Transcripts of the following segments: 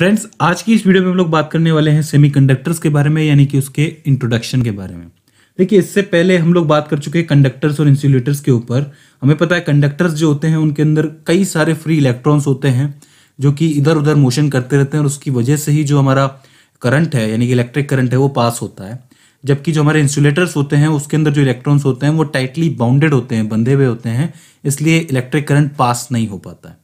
Friends आज की इस वीडियो में हम लोग बात करने वाले हैं सेमीकंडक्टर्स के बारे में, यानी कि उसके इंट्रोडक्शन के बारे में। देखिए, इससे पहले हम लोग बात कर चुके हैं कंडक्टर्स और इंसुलेटर्स के ऊपर। हमें पता है कंडक्टर्स जो होते हैं, उनके अंदर कई सारे फ्री इलेक्ट्रॉन्स होते हैं, जो कि इधर उधर मोशन करते रहते हैं, और उसकी वजह से ही जो हमारा करंट है, यानी कि इलेक्ट्रिक करंट है, वो पास होता है। जबकि जो हमारे इंसुलेटर्स होते हैं, उसके अंदर जो इलेक्ट्रॉन्स होते हैं, वो टाइटली बाउंडेड होते हैं, बंधे हुए होते हैं, इसलिए इलेक्ट्रिक करंट पास नहीं हो पाता है।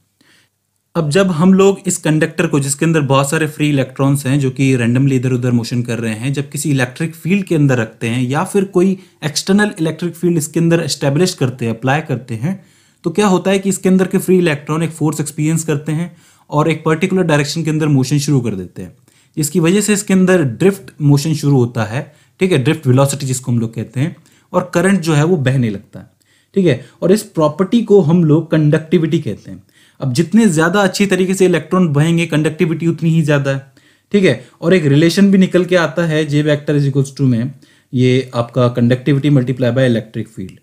अब जब हम लोग इस कंडक्टर को, जिसके अंदर बहुत सारे फ्री इलेक्ट्रॉन्स हैं, जो कि रैंडमली इधर उधर मोशन कर रहे हैं, जब किसी इलेक्ट्रिक फ़ील्ड के अंदर रखते हैं, या फिर कोई एक्सटर्नल इलेक्ट्रिक फ़ील्ड इसके अंदर एस्टेब्लिश करते हैं अप्लाई करते हैं तो क्या होता है कि इसके अंदर के फ्री इलेक्ट्रॉन एक फोर्स एक्सपीरियंस करते हैं और एक पर्टिकुलर डायरेक्शन के अंदर मोशन शुरू कर देते हैं। जिसकी वजह से इसके अंदर ड्रिफ्ट मोशन शुरू होता है, ठीक है ड्रिफ्ट वेलोसिटी जिसको हम लोग कहते हैं, और करंट जो है वो बहने लगता है, ठीक है, और इस प्रॉपर्टी को हम लोग कंडक्टिविटी कहते हैं। अब जितने ज़्यादा अच्छी तरीके से इलेक्ट्रॉन बहेंगे कंडक्टिविटी उतनी ही ज़्यादा है। ठीक है? और एक रिलेशन भी निकल के आता है J vector is equals to में। ये आपका conductivity multiply by electric field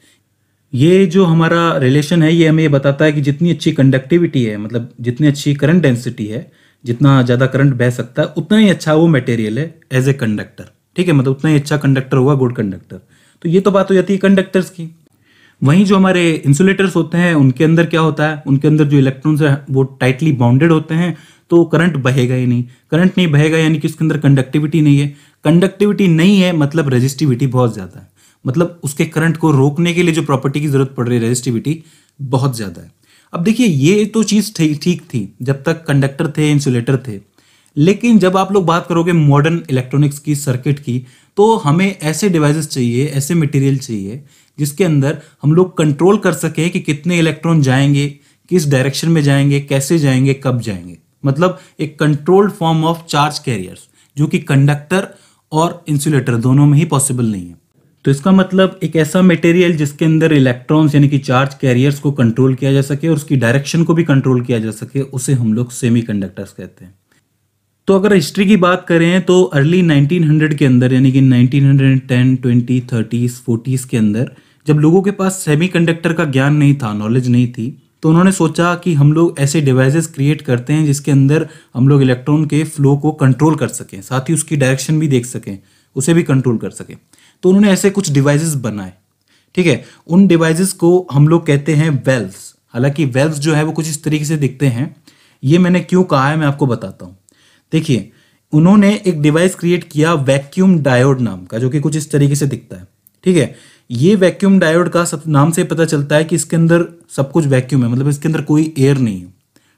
ये जो हमारा रिलेशन है, ये हमें ये बताता है कि जितनी अच्छी कंडक्टिविटी है मतलब जितनी अच्छी करंट डेंसिटी है, जितना ज़्यादा करंट बह सकता है, उतना ही अच्छा वो मटेरियल है एज ए कंडक्टर ठीक है? मतलब उतना ही अच्छा कंडक्टर होगा गुड कंडक्टर तो ये तो बात हो जाती है कंडक्टर्स की। वहीं जो हमारे इंसुलेटर्स होते हैं, उनके अंदर क्या होता है? उनके अंदर जो इलेक्ट्रॉन्स है, वो टाइटली बाउंडेड होते हैं तो करंट बहेगा ही नहीं। करंट नहीं बहेगा, यानी कि उसके अंदर कंडक्टिविटी नहीं है। कंडक्टिविटी नहीं है मतलब रेजिस्टिविटी बहुत ज़्यादा है। मतलब उसके करंट को रोकने के लिए जो प्रॉपर्टी की ज़रूरत पड़ रही है रेजिस्टिविटी बहुत ज़्यादा है। अब देखिए, ये तो चीज़ ठीक थी, जब तक कंडक्टर थे इंसुलेटर थे। लेकिन जब आप लोग बात करोगे मॉडर्न इलेक्ट्रॉनिक्स की सर्किट की तो हमें ऐसे डिवाइसेस चाहिए, ऐसे मटेरियल चाहिए, जिसके अंदर हम लोग कंट्रोल कर सकें कि कितने इलेक्ट्रॉन जाएँगे, किस डायरेक्शन में जाएँगे, कैसे जाएँगे, कब जाएँगे। मतलब एक controlled form of charge carriers जो कि कंडक्टर और इंसुलेटर दोनों में ही पॉसिबल नहीं है। तो इसका मतलब एक ऐसा मटेरियल जिसके अंदर इलेक्ट्रॉन्स यानी कि चार्ज कैरियर्स को कंट्रोल किया जा सके और उसकी डायरेक्शन को भी कंट्रोल किया जा सके, उसे हम लोग सेमी कंडक्टर्स कहते हैं। तो अगर हिस्ट्री की बात करें तो अर्ली 1900 के अंदर यानी कि 1910, 20, 30, 40s के अंदर जब लोगों के पास सेमीकंडक्टर का ज्ञान नहीं था नॉलेज नहीं थी तो उन्होंने सोचा कि हम लोग ऐसे डिवाइसेस क्रिएट करते हैं जिसके अंदर हम लोग इलेक्ट्रॉन के फ्लो को कंट्रोल कर सकें साथ ही उसकी डायरेक्शन भी देख सकें उसे भी कंट्रोल कर सकें। तो उन्होंने ऐसे कुछ डिवाइसेस बनाए ठीक है? उन डिवाइसेस को हम लोग कहते हैं वेल्व्स हालाँकि वेल्व्स जो है वो कुछ इस तरीके से दिखते हैं। ये मैंने क्यों कहा है मैं आपको बताता हूँ। देखिए, उन्होंने एक डिवाइस क्रिएट किया वैक्यूम डायोड नाम का, जो कि कुछ इस तरीके से दिखता है। ठीक है? ये वैक्यूम डायोड का सब नाम से पता चलता है कि इसके अंदर सब कुछ वैक्यूम है मतलब इसके अंदर कोई एयर नहीं है।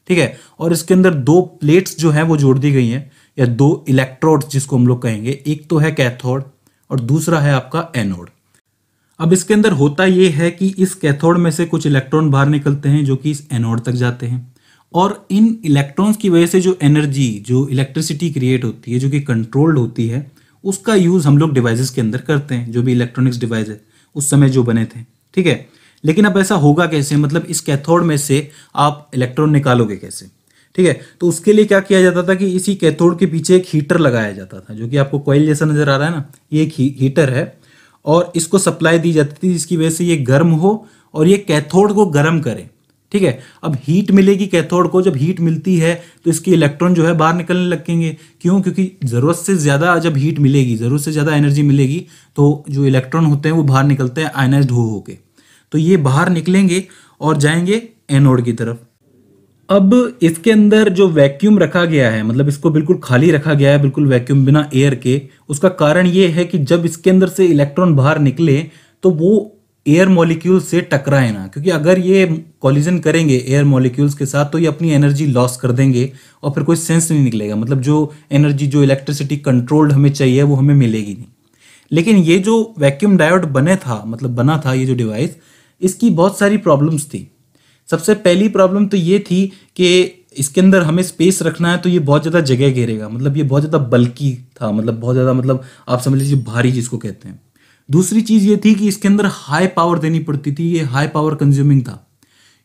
ठीक है? और इसके अंदर दो प्लेट्स जो है, वो जोड़ दी गई हैं, या दो इलेक्ट्रोड जिसको हम लोग कहेंगे। एक तो है कैथोड और दूसरा है आपका एनोड अब इसके अंदर होता यह है कि इस कैथोड में से कुछ इलेक्ट्रॉन बाहर निकलते हैं, जो कि इस एनोड तक जाते हैं। और इन इलेक्ट्रॉन्स की वजह से जो एनर्जी जो इलेक्ट्रिसिटी क्रिएट होती है जो कि कंट्रोल्ड होती है उसका यूज़ हम लोग डिवाइसेस के अंदर करते हैं जो भी इलेक्ट्रॉनिक्स डिवाइस है उस समय जो बने थे ठीक है? लेकिन अब ऐसा होगा कैसे? मतलब इस कैथोड में से आप इलेक्ट्रॉन निकालोगे कैसे? ठीक है? तो उसके लिए क्या किया जाता था कि इसी कैथोड के पीछे एक हीटर लगाया जाता था जो कि आपको कोयल जैसा नज़र आ रहा है ना ये एक ही, हीटर है और इसको सप्लाई दी जाती थी जिसकी वजह से ये गर्म हो और ये कैथोड को गर्म करे। ठीक है? अब हीट मिलेगी कैथोड को, जब हीट मिलती है तो इसके इलेक्ट्रॉन जो है बाहर निकलने लगेंगे। क्यों? क्योंकि ज़रूरत से ज़्यादा जब हीट मिलेगी, ज़रूरत से ज़्यादा एनर्जी मिलेगी तो जो इलेक्ट्रॉन होते हैं, वो बाहर निकलते हैं आयनाइज हो होके। तो ये बाहर निकलेंगे और जाएँगे एनोड की तरफ़। अब इसके अंदर जो वैक्यूम रखा गया है मतलब इसको बिल्कुल खाली रखा गया है, बिल्कुल वैक्यूम बिना एयर के, उसका कारण ये है कि जब इसके अंदर से इलेक्ट्रॉन बाहर निकले तो वो एयर मॉलिक्यूल से टकराए ना। क्योंकि अगर ये कॉलिजन करेंगे एयर मॉलिक्यूल्स के साथ तो ये अपनी एनर्जी लॉस कर देंगे और फिर कोई सेंस नहीं निकलेगा। मतलब जो एनर्जी जो इलेक्ट्रिसिटी कंट्रोल्ड हमें चाहिए, वो हमें मिलेगी नहीं। लेकिन ये जो वैक्यूम डायोड बने था मतलब बना था ये जो डिवाइस इसकी बहुत सारी प्रॉब्लम्स थी। सबसे पहली प्रॉब्लम तो ये थी कि इसके अंदर हमें स्पेस रखना है तो ये बहुत ज़्यादा जगह घेरेगा। मतलब ये बहुत ज़्यादा बल्कि था मतलब बहुत ज़्यादा मतलब आप समझ लीजिए, भारी जिसको कहते हैं। दूसरी चीज़ ये थी कि इसके अंदर हाई पावर देनी पड़ती थी, ये हाई पावर कंज्यूमिंग था।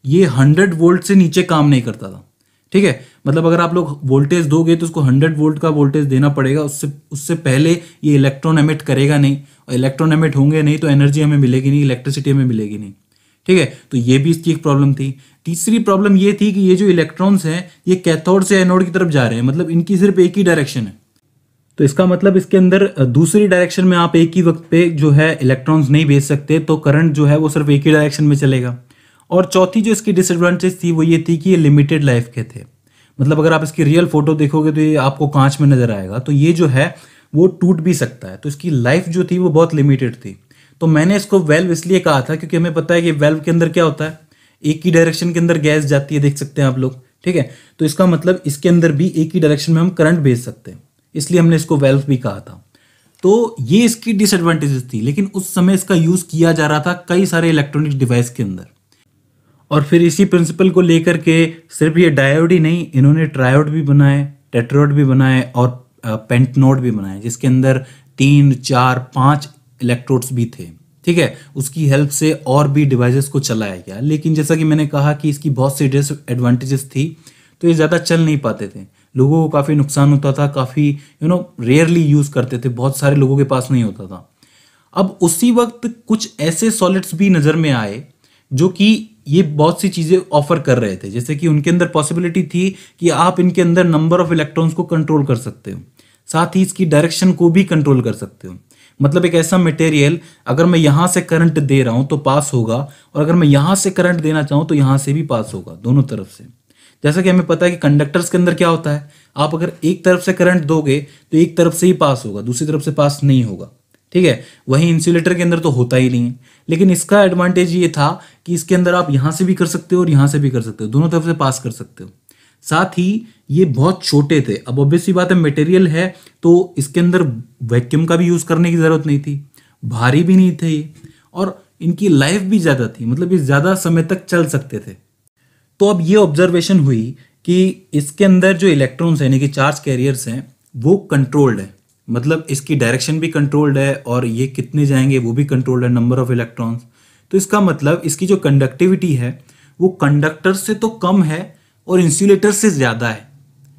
ये हंड्रेड वोल्ट से नीचे काम नहीं करता था। ठीक है? मतलब अगर आप लोग वोल्टेज दोगे तो उसको हंड्रेड वोल्ट का वोल्टेज देना पड़ेगा, उससे उससे पहले ये इलेक्ट्रॉन एमिट करेगा नहीं। और इलेक्ट्रॉन एमिट होंगे नहीं तो एनर्जी हमें मिलेगी नहीं इलेक्ट्रिसिटी हमें मिलेगी नहीं। ठीक है? तो ये भी इसकी एक प्रॉब्लम थी। तीसरी प्रॉब्लम ये थी कि ये जो इलेक्ट्रॉन्स हैं, ये कैथोड से एनोड की तरफ़ जा रहे हैं। मतलब इनकी सिर्फ़ एक ही डायरेक्शन है। तो इसका मतलब इसके अंदर दूसरी डायरेक्शन में आप एक ही वक्त पे जो है इलेक्ट्रॉन्स नहीं भेज सकते तो करंट जो है वो सिर्फ़ एक ही डायरेक्शन में चलेगा। और चौथी जो इसकी डिसएडवांटेज थी, वो ये थी कि ये लिमिटेड लाइफ के थे। मतलब अगर आप इसकी रियल फ़ोटो देखोगे तो ये आपको कांच में नज़र आएगा। तो ये जो है, वो टूट भी सकता है। तो इसकी लाइफ जो थी, वो बहुत लिमिटेड थी। तो मैंने इसको वेल्व इसलिए कहा था, क्योंकि हमें पता है कि वेल्व के अंदर क्या होता है। एक ही डायरेक्शन के अंदर गैस जाती है, देख सकते हैं आप लोग। ठीक है? तो इसका मतलब इसके अंदर भी एक ही डायरेक्शन में हम करंट भेज सकते हैं। इसलिए हमने इसको वेल्व भी कहा था। तो ये इसकी डिसएडवांटेजेस थी, लेकिन उस समय इसका यूज़ किया जा रहा था कई सारे इलेक्ट्रॉनिक डिवाइस के अंदर। और फिर इसी प्रिंसिपल को लेकर के सिर्फ़ ये डायोड ही नहीं, इन्होंने ट्रायोड भी बनाए टेट्रोड भी बनाए और पेंटनोड भी बनाए, जिसके अंदर तीन, चार, पाँच इलेक्ट्रोड्स भी थे। ठीक है? उसकी हेल्प से और भी डिवाइसेस को चलाया गया। लेकिन जैसा कि मैंने कहा कि इसकी बहुत सी एडवांटेजेस थी तो ये ज़्यादा चल नहीं पाते थे। लोगों को काफ़ी नुकसान होता था, काफ़ी यू नो रेयरली यूज़ करते थे, बहुत सारे लोगों के पास नहीं होता था। अब उसी वक्त कुछ ऐसे सॉलिड्स भी नज़र में आए, जो कि ये बहुत सी चीज़ें ऑफ़र कर रहे थे। जैसे कि उनके अंदर पॉसिबिलिटी थी कि आप इनके अंदर नंबर ऑफ़ इलेक्ट्रॉन्स को कंट्रोल कर सकते हो। साथ ही इसकी डायरेक्शन को भी कंट्रोल कर सकते हो। मतलब एक ऐसा मटेरियल अगर मैं यहाँ से करंट दे रहा हूँ तो पास होगा, और अगर मैं यहाँ से करंट देना चाहूँ तो यहाँ से भी पास होगा, दोनों तरफ़ से। जैसा कि हमें पता है कि कंडक्टर्स के अंदर क्या होता है? आप अगर एक तरफ़ से करंट दोगे तो एक तरफ़ से ही पास होगा, दूसरी तरफ़ से पास नहीं होगा। ठीक है? वहीं इंसुलेटर के अंदर तो होता ही नहीं है। लेकिन इसका एडवांटेज ये था कि इसके अंदर आप यहाँ से भी कर सकते हो और यहाँ से भी कर सकते हो। दोनों तरफ़ से पास कर सकते हो। साथ ही ये बहुत छोटे थे। अब ऑब्वियसली बात है मटेरियल है तो इसके अंदर वैक्यूम का भी यूज़ करने की ज़रूरत नहीं थी। भारी भी नहीं थे ये। और इनकी लाइफ भी ज़्यादा थी। मतलब ये ज़्यादा समय तक चल सकते थे। तो अब ये ऑब्जर्वेशन हुई कि इसके अंदर जो इलेक्ट्रॉन्स यानी कि चार्ज कैरियर्स हैं, वो कंट्रोल्ड है। मतलब इसकी डायरेक्शन भी कंट्रोल्ड है और ये कितने जाएँगे, वो भी कंट्रोल्ड है नंबर ऑफ़ इलेक्ट्रॉन्स तो इसका मतलब इसकी जो कंडक्टिविटी है, वो कंडक्टर से तो कम है और इंसुलेटर से ज़्यादा है।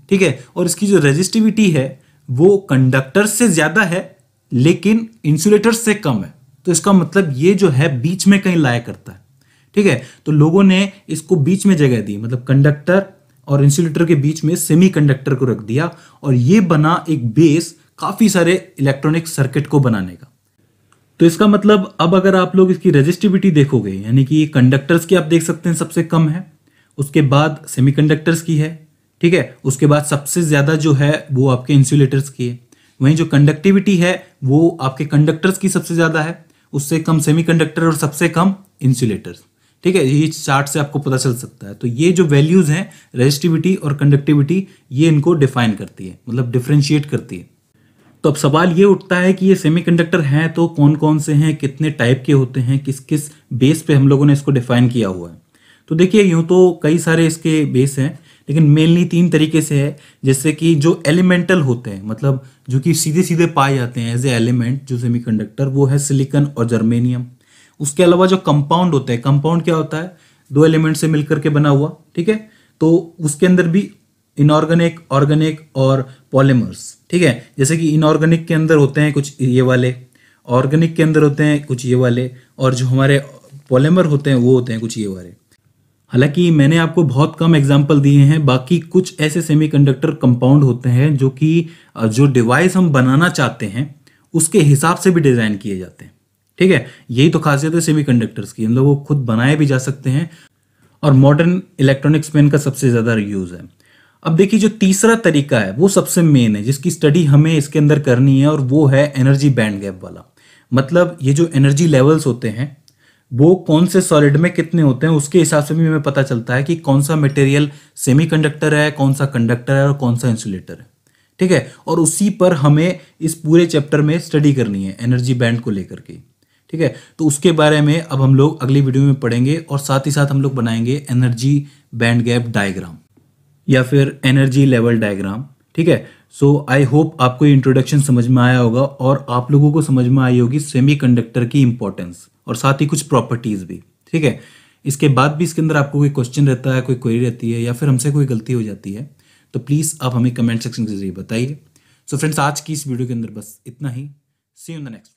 ठीक है? और इसकी जो रेजिस्टिविटी है, वो कंडक्टर से ज़्यादा है, लेकिन इंसुलेटर से कम है। तो इसका मतलब ये जो है, बीच में कहीं लाया करता है। ठीक है? तो लोगों ने इसको बीच में जगह दी मतलब कंडक्टर और इंसुलेटर के बीच में सेमी कंडक्टर को रख दिया और ये बना एक बेस काफ़ी सारे इलेक्ट्रॉनिक सर्किट को बनाने का। तो इसका मतलब अब अगर आप लोग इसकी रेजिस्टिविटी देखोगे, यानी कि कंडक्टर्स की आप देख सकते हैं सबसे कम है, उसके बाद सेमीकंडक्टर्स की है, ठीक है? उसके बाद सबसे ज़्यादा जो है वो आपके इंसुलेटर्स की है। वहीं जो कंडक्टिविटी है, वो आपके कंडक्टर्स की सबसे ज़्यादा है, उससे कम सेमीकंडक्टर और सबसे कम इंसुलेटर्स ठीक है ये चार्ट से आपको पता चल सकता है। तो ये जो वैल्यूज़ हैं रेजिस्टिविटी और कंडक्टिविटी ये इनको डिफाइन करती है मतलब डिफ्रेंशिएट करती है। तो अब सवाल ये उठता है कि ये सेमीकंडक्टर हैं तो कौन कौन से हैं, कितने टाइप के होते हैं किस किस बेस पे हम लोगों ने इसको डिफाइन किया हुआ है। तो देखिए, यूँ तो कई सारे इसके बेस हैं, लेकिन मेनली तीन तरीके से है। जैसे कि जो एलिमेंटल होते हैं मतलब जो कि सीधे सीधे पाए जाते हैं एज ए एलिमेंट जो सेमीकंडक्टर वो है सिलिकन और जर्मेनियम उसके अलावा जो कंपाउंड होते हैं कंपाउंड क्या होता है? दो एलिमेंट से मिलकर के बना हुआ, ठीक है? तो उसके अंदर भी इनऑर्गेनिक ऑर्गेनिक और पॉलीमर्स ठीक है? जैसे कि इनऑर्गेनिक के अंदर होते हैं कुछ ये वाले ऑर्गेनिक के अंदर होते हैं कुछ ये वाले, और जो हमारे पॉलीमर होते हैं, वो होते हैं कुछ ये वाले। हालाँकि मैंने आपको बहुत कम एग्ज़ाम्पल दिए हैं, बाकी कुछ ऐसे सेमीकंडक्टर कंपाउंड होते हैं जो कि, जो डिवाइस हम बनाना चाहते हैं, उसके हिसाब से भी डिज़ाइन किए जाते हैं। ठीक है? यही तो खासियत है सेमीकंडक्टर्स की। इन लोगों को खुद बनाए भी जा सकते हैं और मॉडर्न इलेक्ट्रॉनिक्स में इनका सबसे ज़्यादा यूज़ है। अब देखिए, जो तीसरा तरीका है, वो सबसे मेन है, जिसकी स्टडी हमें इसके अंदर करनी है, और वो है एनर्जी बैंड गैप वाला। मतलब ये जो एनर्जी लेवल्स होते हैं, वो कौन से सॉलिड में कितने होते हैं, उसके हिसाब से भी हमें पता चलता है कि कौन सा मटेरियल सेमीकंडक्टर है, कौन सा कंडक्टर है, और कौन सा इंसुलेटर है। ठीक है? और उसी पर हमें इस पूरे चैप्टर में स्टडी करनी है एनर्जी बैंड को लेकर के। ठीक है? तो उसके बारे में अब हम लोग अगली वीडियो में पढ़ेंगे और साथ ही साथ हम लोग बनाएँगे एनर्जी बैंड गैप डायग्राम या फिर एनर्जी लेवल डायग्राम ठीक है? सो आई होप आपको इंट्रोडक्शन समझ में आया होगा और आप लोगों को समझ में आई होगी सेमीकंडक्टर की इंपॉर्टेंस और साथ ही कुछ प्रॉपर्टीज़ भी, ठीक है? इसके बाद भी इसके अंदर आपको कोई क्वेश्चन रहता है, कोई क्वेरी रहती है या फिर हमसे कोई गलती हो जाती है तो प्लीज़ आप हमें कमेंट सेक्शन के ज़रिए बताइए। सो फ्रेंड्स आज की इस वीडियो के अंदर बस इतना ही। सी इन द नेक्स्ट